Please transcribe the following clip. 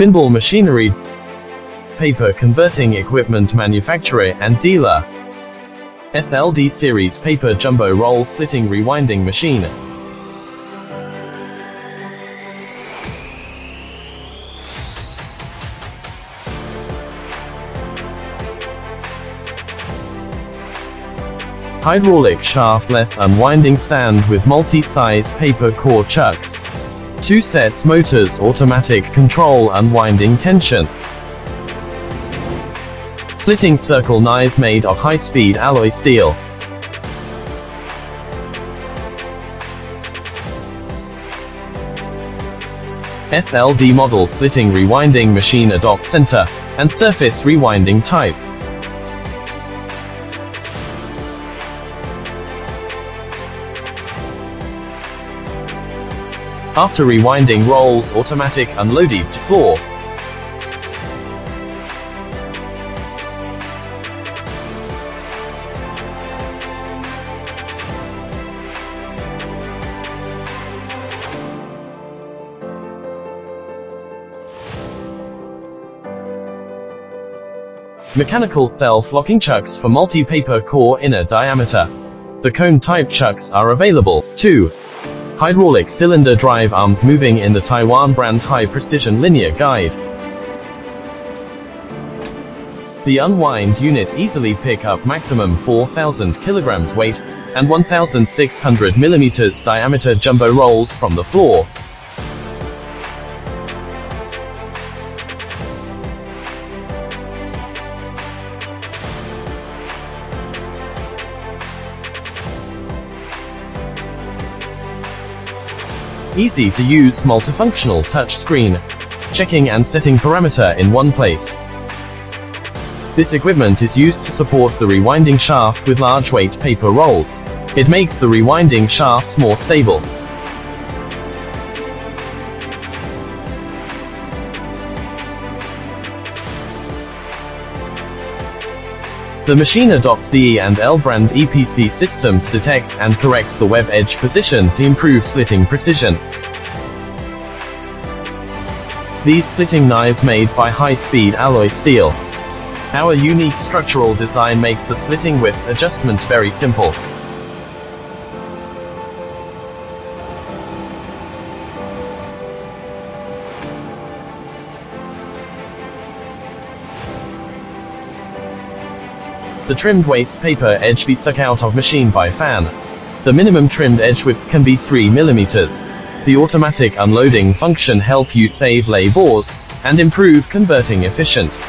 Binbao Machinery Paper Converting Equipment Manufacturer and Dealer SLD Series Paper Jumbo Roll Slitting Rewinding Machine Hydraulic shaftless unwinding stand with multi-size paper core chucks. Two sets motors automatic control unwinding tension. Slitting circle knives made of high-speed alloy steel. SLD model slitting rewinding machine a dock center, and surface rewinding type. After rewinding rolls automatic unloaded to floor. Mechanical self-locking chucks for multi-paper core inner diameter. The cone type chucks are available. 2. Hydraulic cylinder drive arms moving in the Taiwan brand high precision linear guide. The unwind unit easily pick up maximum 4000 kilograms weight and 1600 millimeters diameter jumbo rolls from the floor. Easy to use multifunctional touch screen. Checking and setting parameter in one place. This equipment is used to support the rewinding shaft with large weight paper rolls. It makes the rewinding shafts more stable. The machine adopts the E and L brand EPC system to detect and correct the web edge position to improve slitting precision. These slitting knives made by high-speed alloy steel. Our unique structural design makes the slitting width adjustment very simple. The trimmed waste paper edge be sucked out of machine by fan. The minimum trimmed edge width can be 3 mm. The automatic unloading function help you save labors and improve converting efficient.